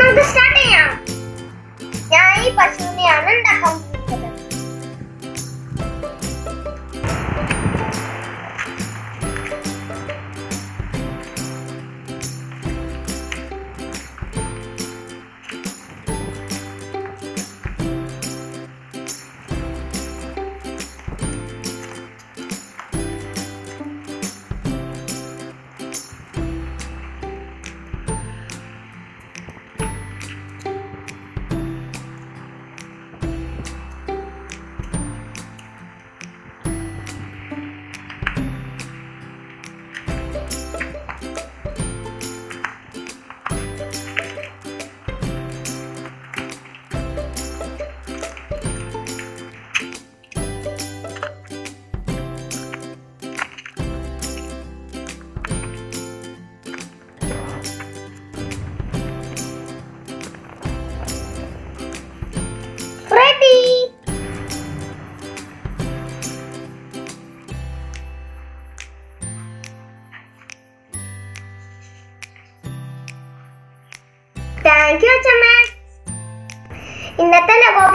നമുക്ക് സ്റ്റാർട്ട് ചെയ്യാം. ഞാൻ ഈ പശുവിനെയാണ് ഉണ്ടാക്കാൻ Thank you, Chamas. In the telegraph,